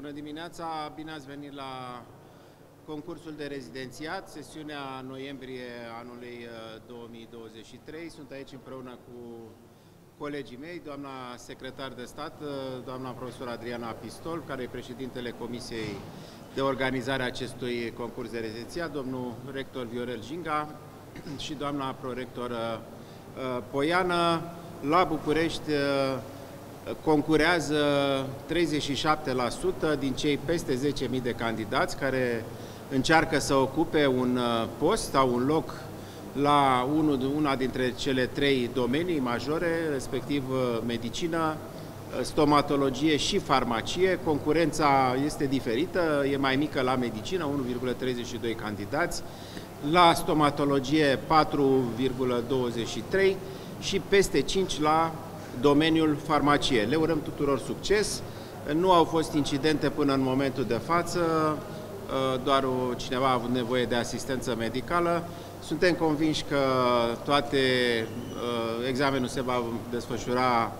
Bună dimineața, bine ați venit la concursul de rezidențiat, sesiunea noiembrie anului 2023. Uh, Sunt aici împreună cu colegii mei, doamna secretar de stat, uh, doamna profesor Adriana Pistol, care e președintele Comisiei de organizare a acestui concurs de rezidențiat, domnul rector Viorel Jinga și doamna prorector uh, Poiană. La București concurează 37% din cei peste 10.000 de candidați care încearcă să ocupe un uh, post sau un loc la una dintre cele trei domenii majore, respectiv uh, medicină, uh, stomatologie și farmacie. Concurența este diferită, e mai mică la medicină, 1,32 candidați, la stomatologie 4,23 și peste 5 la domeniul farmacie. Le urăm tuturor succes. Nu au fost incidente până în momentul de față, uh, doar cineva a avut nevoie de asistență medicală. Suntem convinși că toate uh, examenul se va desfășura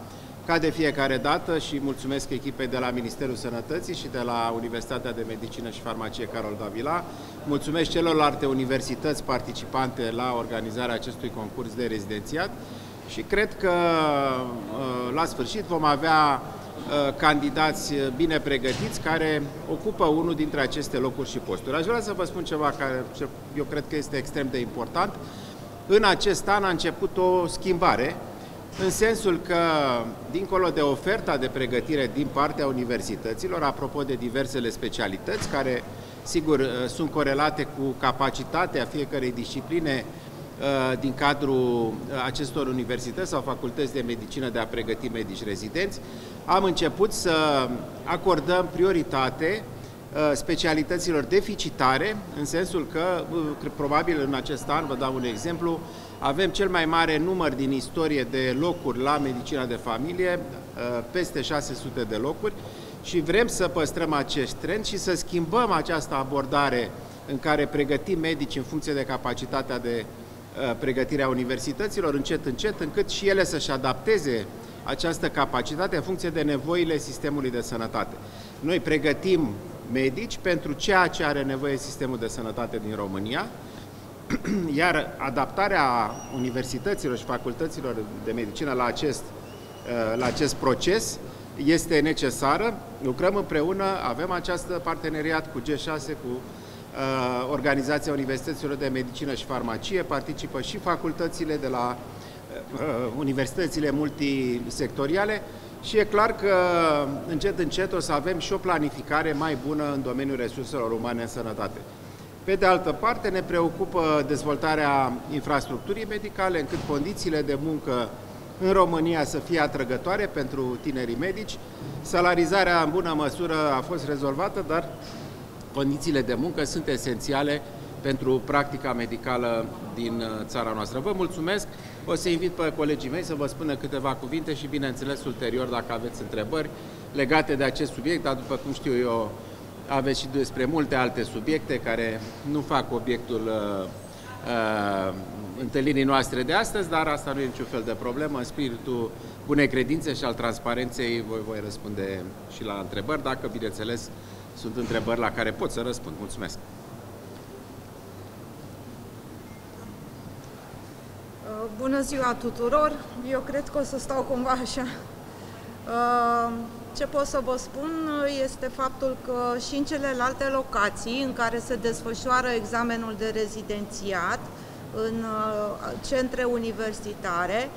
ca de fiecare dată și mulțumesc echipei de la Ministerul Sănătății și de la Universitatea de Medicină și Farmacie Carol Davila. Mulțumesc celorlalte universități participante la organizarea acestui concurs de rezidențiat și cred că uh, la sfârșit vom avea uh, candidați bine pregătiți care ocupă unul dintre aceste locuri și posturi. Aș vrea să vă spun ceva care eu cred că este extrem de important. În acest an a început o schimbare în sensul că, dincolo de oferta de pregătire din partea universităților, apropo de diversele specialități, care, sigur, uh, sunt corelate cu capacitatea fiecărei discipline Uh, din cadrul uh, acestor universități sau facultăți de medicină de a pregăti medici rezidenți, am început să acordăm prioritate uh, specialităților deficitare, în sensul că, probabil în acest an, vă dau un exemplu, avem cel mai mare număr din istorie de locuri la medicina de familie, peste 600 de locuri, și vrem să păstrăm acest trend și să schimbăm această abordare în care pregătim medici în funcție de capacitatea de Uh, pregătirea universităților, încet, încet, încât și ele să-și adapteze această capacitate în funcție de nevoile sistemului de sănătate. Noi pregătim medici pentru ceea ce are nevoie sistemul de sănătate din România, iar adaptarea universităților și facultăților de medicină la acest, uh, la acest proces este necesară. Lucrăm împreună, avem acest parteneriat cu G6, cu Uh, Organizația Universităților de Medicină și Farmacie, participă și facultățile de la uh, universitățile multisectoriale și e clar că încet, încet o să avem și o planificare mai bună în domeniul resurselor umane în sănătate. Pe de altă parte, ne preocupă dezvoltarea infrastructurii medicale, încât condițiile de muncă în România să fie atrăgătoare pentru tinerii medici. Salarizarea în bună măsură a fost rezolvată, dar condițiile de muncă sunt esențiale pentru practica medicală din uh, țara noastră. Vă mulțumesc, o să invit pe colegii mei să vă spună câteva cuvinte și, bineînțeles, ulterior, dacă aveți întrebări legate de acest subiect, dar după cum știu eu, aveți și despre multe alte subiecte care nu fac obiectul uh, uh, întâlnirii noastre de astăzi, dar asta nu e niciun fel de problemă. În spiritul bunei credințe și al transparenței voi, voi răspunde și la întrebări, dacă, bineînțeles, sunt întrebări la care pot să răspund. Mulțumesc! Uh, bună ziua tuturor! Eu cred că o să stau cumva așa. Uh, ce pot să vă spun este faptul că și în celelalte locații în care se desfășoară examenul de rezidențiat, în uh, centre universitare,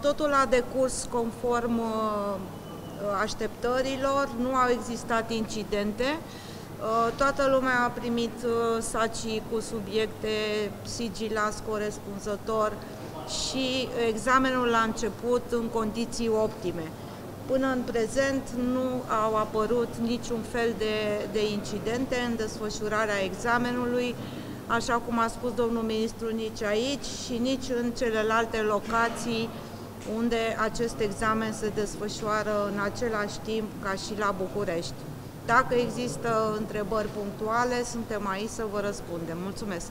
totul a decurs conform așteptărilor, nu au existat incidente, uh, toată lumea a primit uh, sacii cu subiecte sigilați corespunzător și examenul a început în condiții optime. Până în prezent nu au apărut niciun fel de, de incidente în desfășurarea examenului, așa cum a spus domnul ministru nici aici și nici în celelalte locații unde acest examen se desfășoară în același timp ca și la București. Dacă există întrebări punctuale, suntem aici să vă răspundem. Mulțumesc!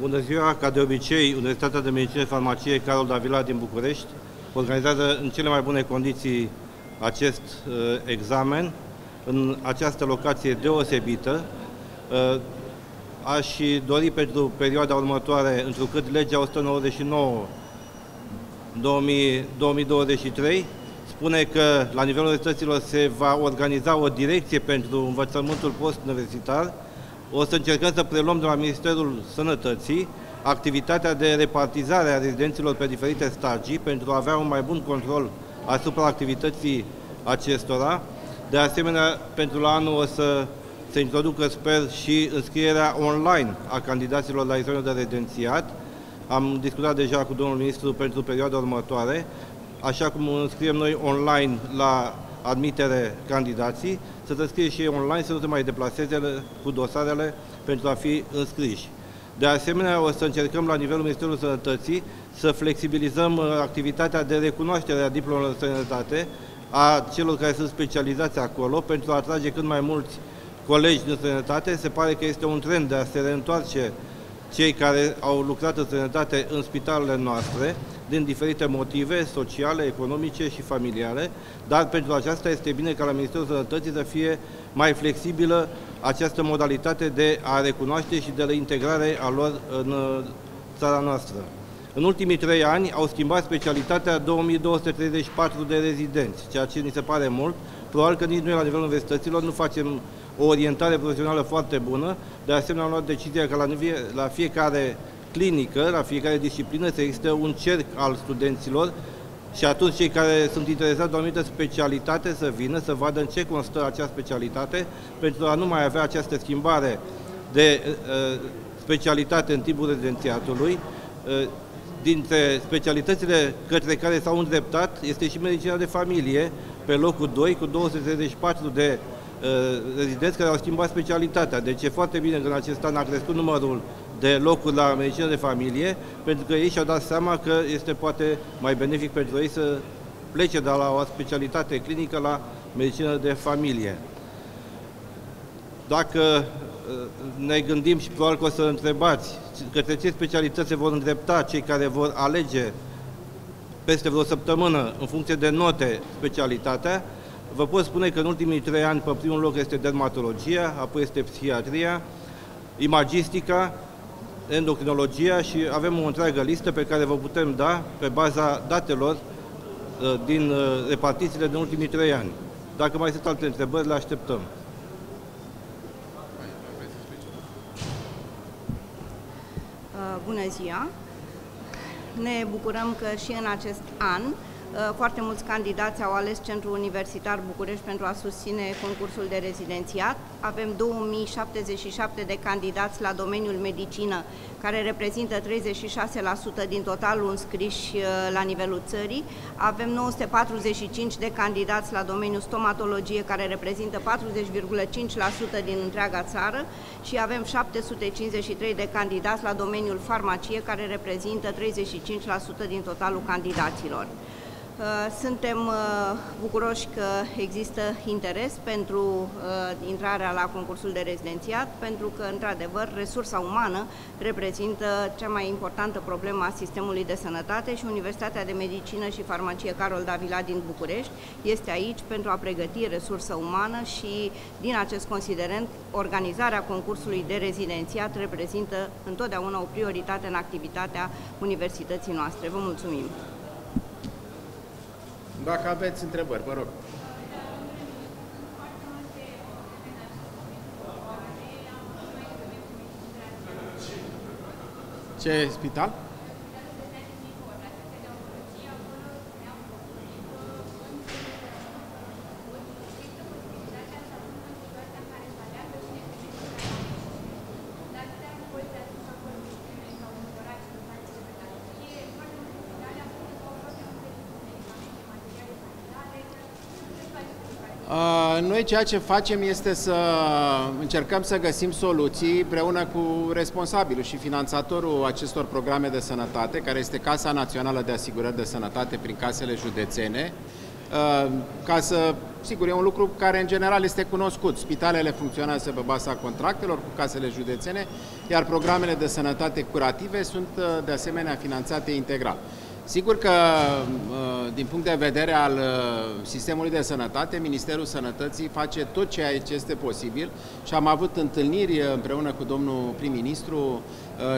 Bună ziua! Ca de obicei, Universitatea de Medicină și Farmacie Carol Davila din București organizează în cele mai bune condiții acest examen în această locație deosebită. Aș dori pentru perioada următoare, întrucât legea 199 2023 spune că la nivelul universităților se va organiza o direcție pentru învățământul post-universitar. O să încercăm să preluăm de la Ministerul Sănătății activitatea de repartizare a rezidenților pe diferite stagii pentru a avea un mai bun control asupra activității acestora. De asemenea, pentru la anul o să se introducă, sper, și înscrierea online a candidaților la examenul de rezidențiat. Am discutat deja cu domnul ministru pentru perioada următoare așa cum înscriem noi online la admitere candidații, să se scrie și online, să nu se mai deplaseze cu dosarele pentru a fi înscriși. De asemenea, o să încercăm la nivelul Ministerului Sănătății să flexibilizăm uh, activitatea de recunoaștere a diplomelor de sănătate a celor care sunt specializați acolo pentru a atrage cât mai mulți colegi de sănătate. Se pare că este un trend de a se reîntoarce cei care au lucrat în sănătate în spitalele noastre din diferite motive sociale, economice și familiale, dar pentru aceasta este bine ca la Ministerul Sănătății să fie mai flexibilă această modalitate de a recunoaște și de reintegrare a lor în uh, țara noastră. În ultimii trei ani au schimbat specialitatea 2234 de rezidenți, ceea ce ni se pare mult. Probabil că nici noi la nivelul universităților nu facem o orientare profesională foarte bună. De asemenea, am luat decizia că la, la fiecare clinică, la fiecare disciplină, să există un cerc al studenților și atunci cei care sunt interesați de o anumită specialitate să vină, să vadă în ce constă acea specialitate, pentru a nu mai avea această schimbare de uh, specialitate în timpul rezidențiatului. Uh, dintre specialitățile către care s-au îndreptat este și medicina de familie, pe locul 2, cu 234 de uh, rezidenți care au schimbat specialitatea. Deci e foarte bine că în acest an a crescut numărul de locuri la medicină de familie, pentru că ei și-au dat seama că este poate mai benefic pentru ei să plece de la o specialitate clinică la medicină de familie. Dacă uh, ne gândim și probabil că o să întrebați către ce specialități se vor îndrepta cei care vor alege peste vreo săptămână, în funcție de note, specialitatea, vă pot spune că în ultimii trei ani, pe primul loc este dermatologia, apoi este psihiatria, imagistica endocrinologia și avem o întreagă listă pe care vă putem da pe baza datelor uh, din uh, repartițiile din ultimii trei ani. Dacă mai sunt alte întrebări, le așteptăm. Uh, bună ziua! Ne bucurăm că și în acest an Uh, foarte mulți candidați au ales Centrul Universitar București pentru a susține concursul de rezidențiat. Avem 2077 de candidați la domeniul medicină, care reprezintă 36% din totalul înscriși uh, la nivelul țării. Avem 945 de candidați la domeniul stomatologie, care reprezintă 40,5% din întreaga țară și avem 753 de candidați la domeniul farmacie, care reprezintă 35% din totalul candidaților. Uh, suntem uh, bucuroși că există interes pentru uh, intrarea la concursul de rezidențiat, pentru că, într-adevăr, resursa umană reprezintă cea mai importantă problemă a sistemului de sănătate și Universitatea de Medicină și Farmacie Carol Davila din București este aici pentru a pregăti resursă umană și, din acest considerent, organizarea concursului de rezidențiat reprezintă întotdeauna o prioritate în activitatea universității noastre. Vă mulțumim! Dacă aveți întrebări, vă rog. Ce spital? Noi ceea ce facem este să încercăm să găsim soluții împreună cu responsabilul și finanțatorul acestor programe de sănătate, care este Casa Națională de Asigurări de Sănătate prin casele județene, ca să, sigur, e un lucru care în general este cunoscut. Spitalele funcționează pe baza contractelor cu casele județene, iar programele de sănătate curative sunt de asemenea finanțate integral. Sigur că, uh, din punct de vedere al uh, sistemului de sănătate, Ministerul Sănătății face tot ceea ce este posibil și am avut întâlniri împreună cu domnul prim-ministru,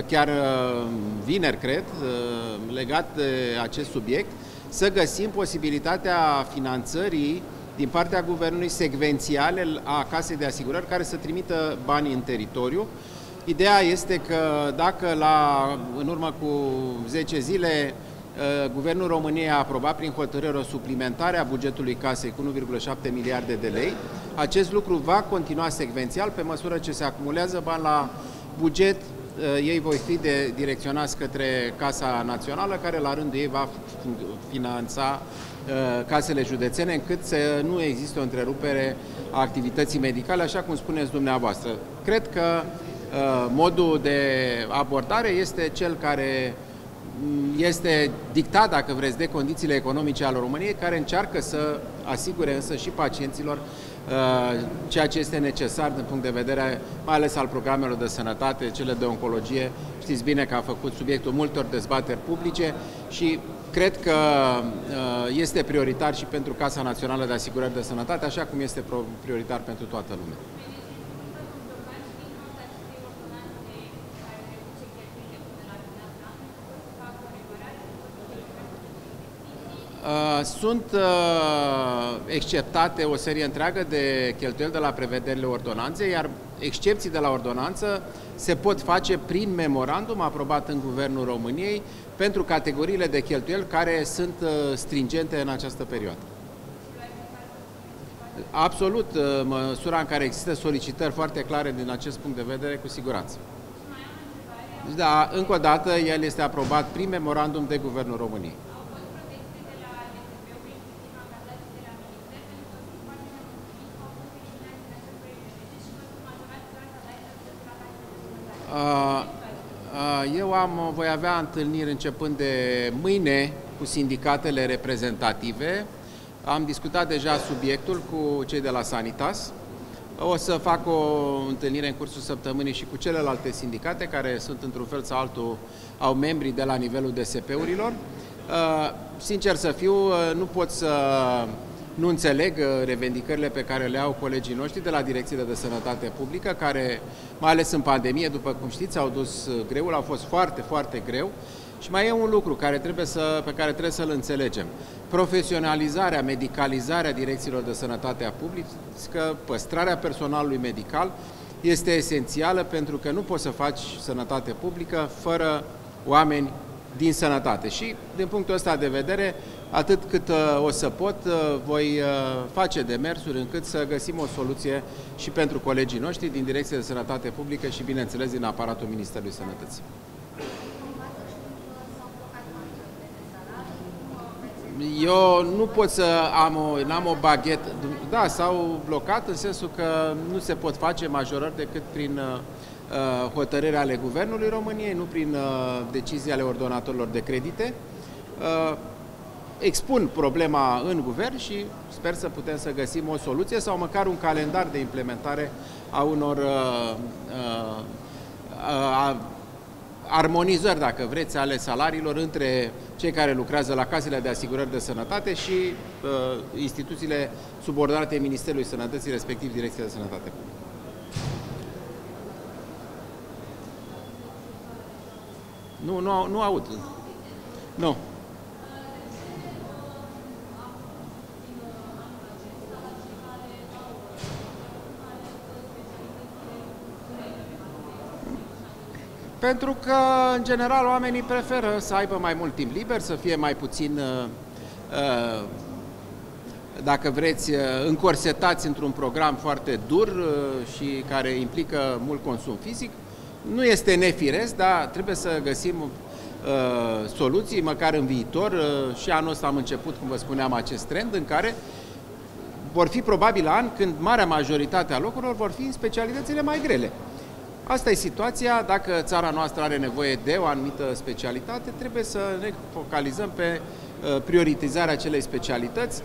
chiar vineri, cred, legat de acest subiect, să găsim posibilitatea finanțării din partea guvernului secvențiale a casei de asigurări care să trimită banii în teritoriu. Ideea este că dacă la, în urmă cu 10 zile uh, Guvernul României a aprobat prin hotărâre o suplimentare a bugetului casei cu 1,7 miliarde de lei, acest lucru va continua secvențial pe măsură ce se acumulează bani la buget, uh, ei voi fi de, direcționați către Casa Națională, care la rândul ei va finanța Uh, casele județene, încât să nu există o întrerupere a activității medicale, așa cum spuneți dumneavoastră. Cred că uh, modul de abordare este cel care mm, este dictat, dacă vreți, de condițiile economice ale României, care încearcă să asigure însă și pacienților uh, ceea ce este necesar din punct de vedere, mai ales al programelor de sănătate, cele de oncologie. Știți bine că a făcut subiectul multor dezbateri publice și Cred că uh, este prioritar și pentru Casa Națională de Asigurări de Sănătate, așa cum este prioritar pentru toată lumea. Sunt uh, exceptate o serie întreagă de cheltuieli de la prevederile ordonanței, iar excepții de la ordonanță se pot face prin memorandum aprobat în Guvernul României pentru categoriile de cheltuieli care sunt uh, stringente în această perioadă. Absolut, măsura în care există solicitări foarte clare din acest punct de vedere, cu siguranță. Da, încă o dată, el este aprobat prin memorandum de Guvernul României. Eu am, voi avea întâlniri începând de mâine cu sindicatele reprezentative. Am discutat deja subiectul cu cei de la Sanitas. O să fac o întâlnire în cursul săptămânii și cu celelalte sindicate care sunt într-un fel sau altul, au membri de la nivelul DSP-urilor. Sincer să fiu, nu pot să nu înțeleg uh, revendicările pe care le au colegii noștri de la Direcțiile de Sănătate Publică, care, mai ales în pandemie, după cum știți, au dus uh, greul, au fost foarte, foarte greu. Și mai e un lucru care trebuie să, pe care trebuie să-l înțelegem. Profesionalizarea, medicalizarea direcțiilor de sănătate a publică, păstrarea personalului medical, este esențială pentru că nu poți să faci sănătate publică fără oameni din sănătate. Și, din punctul ăsta de vedere, atât cât uh, o să pot, uh, voi uh, face demersuri încât să găsim o soluție și pentru colegii noștri din Direcția de Sănătate Publică și, bineînțeles, din aparatul Ministerului Sănătății. Eu nu pot să am o, am o baghetă. Da, s-au blocat în sensul că nu se pot face majorări decât prin uh, hotărâri ale Guvernului României, nu prin uh, decizii ale ordonatorilor de credite. Uh, expun problema în guvern și sper să putem să găsim o soluție sau măcar un calendar de implementare a unor uh, uh, uh, armonizări, dacă vreți, ale salariilor între cei care lucrează la casele de asigurări de sănătate și uh, instituțiile subordonate Ministerului Sănătății, respectiv Direcția de Sănătate Publică. Nu, nu, nu aud. Nu. Pentru că, în general, oamenii preferă să aibă mai mult timp liber, să fie mai puțin, uh, uh, dacă vreți, uh, încorsetați într-un program foarte dur și care implică mult consum fizic. Nu este nefiresc, dar trebuie să găsim soluții, măcar în viitor. Și anul ăsta am început, cum vă spuneam, acest trend în care vor fi probabil ani când marea majoritate a locurilor vor fi în specialitățile mai grele. Asta e situația. Dacă țara noastră are nevoie de o anumită specialitate, trebuie să ne focalizăm pe uh, prioritizarea acelei specialități.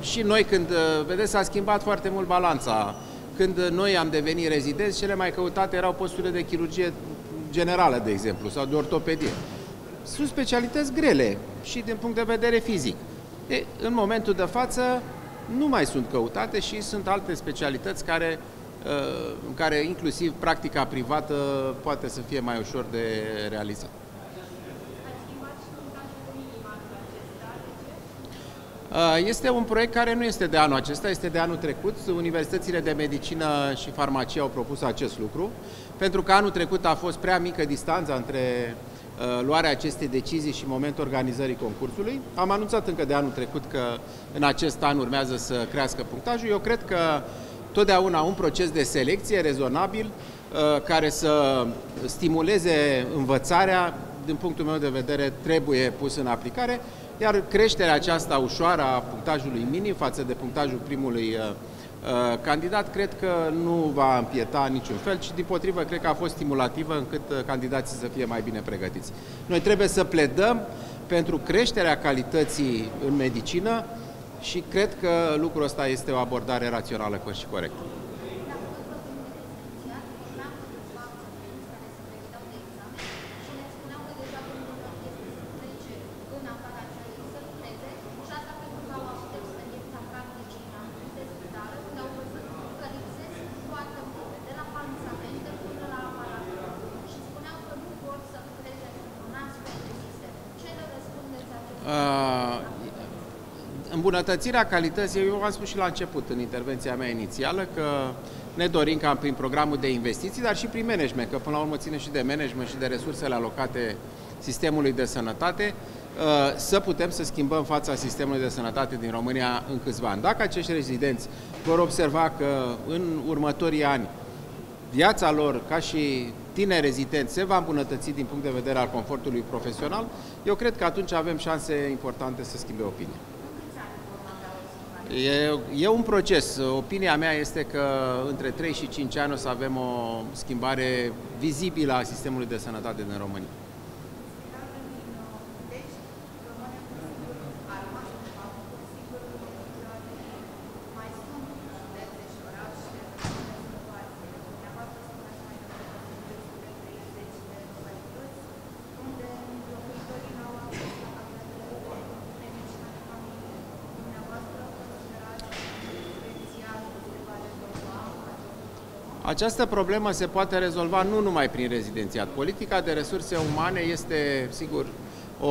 Și noi, când, uh, vedeți, s-a schimbat foarte mult balanța. Când noi am devenit rezidenți, cele mai căutate erau posturile de chirurgie generală, de exemplu, sau de ortopedie. sunt specialități grele și din punct de vedere fizic. E, în momentul de față nu mai sunt căutate și sunt alte specialități care, uh, în care inclusiv practica privată poate să fie mai ușor de realizat. Uh, este un proiect care nu este de anul acesta, este de anul trecut. Universitățile de medicină și farmacie au propus acest lucru, pentru că anul trecut a fost prea mică distanța între uh, luarea acestei decizii și momentul organizării concursului. Am anunțat încă de anul trecut că în acest an urmează să crească punctajul. Eu cred că totdeauna un proces de selecție rezonabil uh, care să stimuleze învățarea, din punctul meu de vedere, trebuie pus în aplicare iar creșterea aceasta ușoară a punctajului minim față de punctajul primului uh, uh, candidat, cred că nu va împieta niciun fel, ci din potrivă cred că a fost stimulativă încât uh, candidații să fie mai bine pregătiți. Noi trebuie să pledăm pentru creșterea calității în medicină și cred că lucrul ăsta este o abordare rațională și corectă. Îmbunătățirea calității, eu v-am spus și la început, în intervenția mea inițială, că ne dorim ca prin programul de investiții, dar și prin management, că până la urmă ține și de management și de resursele alocate sistemului de sănătate, uh, să putem să schimbăm fața sistemului de sănătate din România în câțiva ani. Dacă acești rezidenți vor observa că în următorii ani viața lor ca și tineri rezidenți se va îmbunătăți din punct de vedere al confortului profesional, eu cred că atunci avem șanse importante să schimbe opinia. E, e un proces. Opinia mea este că între 3 și 5 ani o să avem o schimbare vizibilă a sistemului de sănătate din România. Această problemă se poate rezolva nu numai prin rezidențiat. Politica de resurse umane este, sigur, o,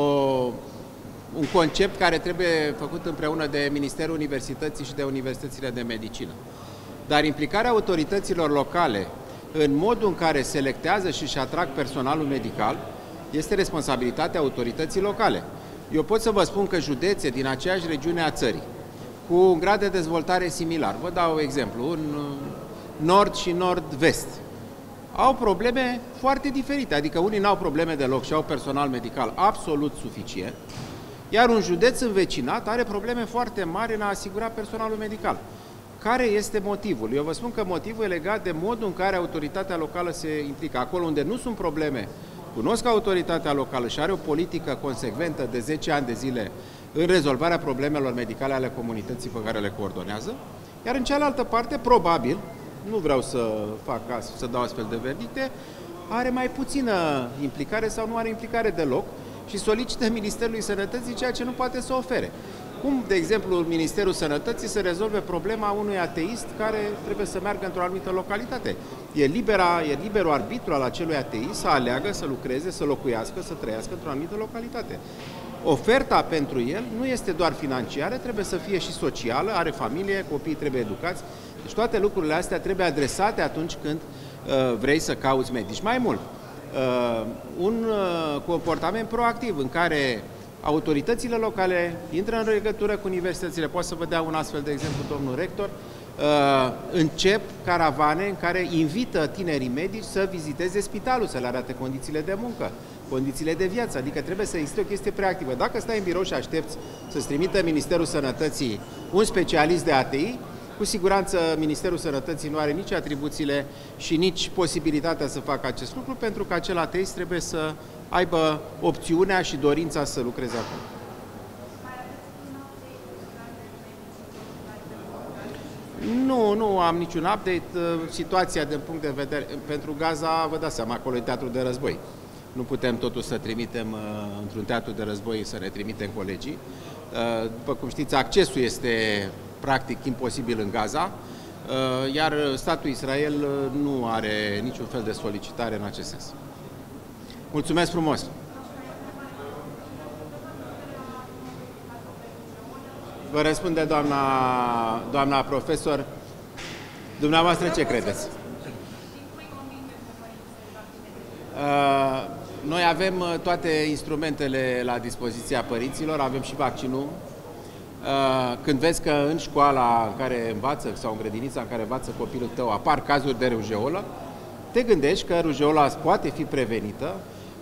un concept care trebuie făcut împreună de Ministerul Universității și de Universitățile de Medicină. Dar implicarea autorităților locale în modul în care selectează și își atrag personalul medical este responsabilitatea autorității locale. Eu pot să vă spun că județe din aceeași regiune a țării, cu un grad de dezvoltare similar, vă dau exemplu, în nord și nord-vest. Au probleme foarte diferite, adică unii n-au probleme deloc și au personal medical absolut suficient, iar un județ învecinat are probleme foarte mari în a asigura personalul medical. Care este motivul? Eu vă spun că motivul e legat de modul în care autoritatea locală se implică. Acolo unde nu sunt probleme, cunosc autoritatea locală și are o politică consecventă de 10 ani de zile în rezolvarea problemelor medicale ale comunității pe care le coordonează, iar în cealaltă parte, probabil, nu vreau să fac să dau astfel de verdicte, are mai puțină implicare sau nu are implicare deloc și solicită Ministerului Sănătății ceea ce nu poate să ofere. Cum, de exemplu, Ministerul Sănătății să rezolve problema unui ateist care trebuie să meargă într-o anumită localitate? E, libera, e liberul arbitru al acelui ateist să aleagă, să lucreze, să locuiască, să trăiască într-o anumită localitate. Oferta pentru el nu este doar financiară, trebuie să fie și socială, are familie, copiii trebuie educați, deci toate lucrurile astea trebuie adresate atunci când uh, vrei să cauți medici. Mai mult, uh, un uh, comportament proactiv în care autoritățile locale intră în legătură cu universitățile, poate să vă dea un astfel de exemplu, domnul rector, uh, încep caravane în care invită tinerii medici să viziteze spitalul, să le arate condițiile de muncă, condițiile de viață, adică trebuie să existe o chestie preactivă. Dacă stai în birou și aștepți să-ți trimită Ministerul Sănătății un specialist de ATI, cu siguranță Ministerul Sănătății nu are nici atribuțiile și nici posibilitatea să facă acest lucru, pentru că acel ateist trebuie să aibă opțiunea și dorința să lucreze acolo. Nu, nu am niciun update. Situația din punct de vedere, pentru Gaza, vă dați seama, acolo e teatru de război. Nu putem totuși să trimitem într-un teatru de război să ne trimitem colegii. După cum știți, accesul este practic imposibil în Gaza, iar statul Israel nu are niciun fel de solicitare în acest sens. Mulțumesc frumos! Vă răspunde doamna, doamna profesor. Dumneavoastră ce credeți? Uh, noi avem uh, toate instrumentele la dispoziția părinților, avem și vaccinul. Uh, când vezi că în școala în care învață sau în grădinița în care învață copilul tău apar cazuri de rujeolă, te gândești că rujeola poate fi prevenită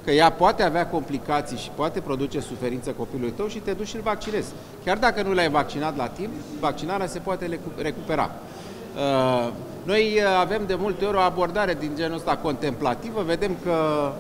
că ea poate avea complicații și poate produce suferință copilului tău și te duci și îl vaccinezi. Chiar dacă nu l-ai vaccinat la timp, vaccinarea se poate recupera. Uh, noi uh, avem de multe ori o abordare din genul ăsta contemplativă, vedem că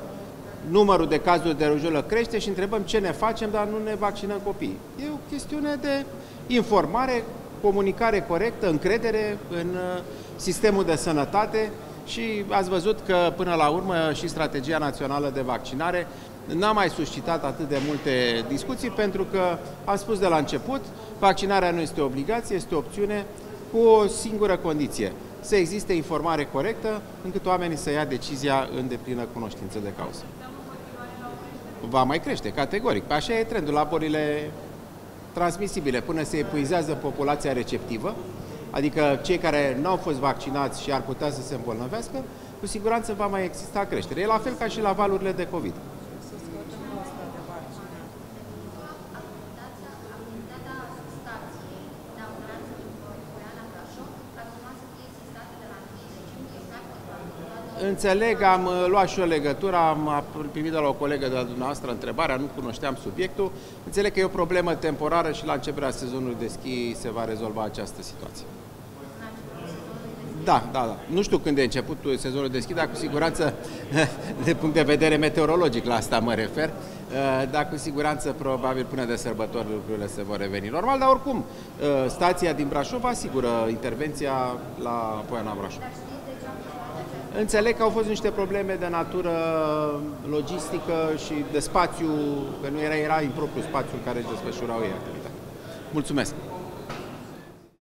numărul de cazuri de rujolă crește și întrebăm ce ne facem, dar nu ne vaccinăm copiii. E o chestiune de informare, comunicare corectă, încredere în uh, sistemul de sănătate, și ați văzut că până la urmă și strategia națională de vaccinare n-a mai suscitat atât de multe discuții pentru că am spus de la început, vaccinarea nu este o obligație, este o opțiune cu o singură condiție, să existe informare corectă încât oamenii să ia decizia în deplină cunoștință de cauză. Va mai crește, categoric. Așa e trendul la bolile transmisibile. Până se epuizează populația receptivă, adică cei care nu au fost vaccinați și ar putea să se îmbolnăvească, cu siguranță va mai exista creștere. E la fel ca și la valurile de COVID. Înțeleg, am uh, luat și o legătură, am primit de la o colegă de la dumneavoastră întrebarea, nu cunoșteam subiectul. Înțeleg că e o problemă temporară și la începerea sezonului de schi se va rezolva această situație. Da, da, da. Nu știu când e început sezonul de schi, dar cu siguranță, de punct de vedere meteorologic, la asta mă refer, uh, dar cu siguranță, probabil, până de sărbători lucrurile se vor reveni normal, dar oricum, uh, stația din Brașov asigură intervenția la Poiana Brașov. Înțeleg că au fost niște probleme de natură logistică și de spațiu, că nu era, era impropriu spațiul în care își desfășurau ei activitatea. Mulțumesc!